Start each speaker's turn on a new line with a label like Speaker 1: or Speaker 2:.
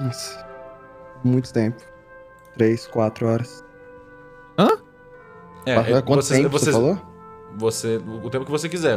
Speaker 1: Nossa. Muito tempo. Três, quatro horas.
Speaker 2: Hã?
Speaker 3: É, é
Speaker 1: Quanto
Speaker 3: vocês-
Speaker 1: tempo
Speaker 3: vocês-
Speaker 1: você falou?
Speaker 3: Você, o tempo que você quiser.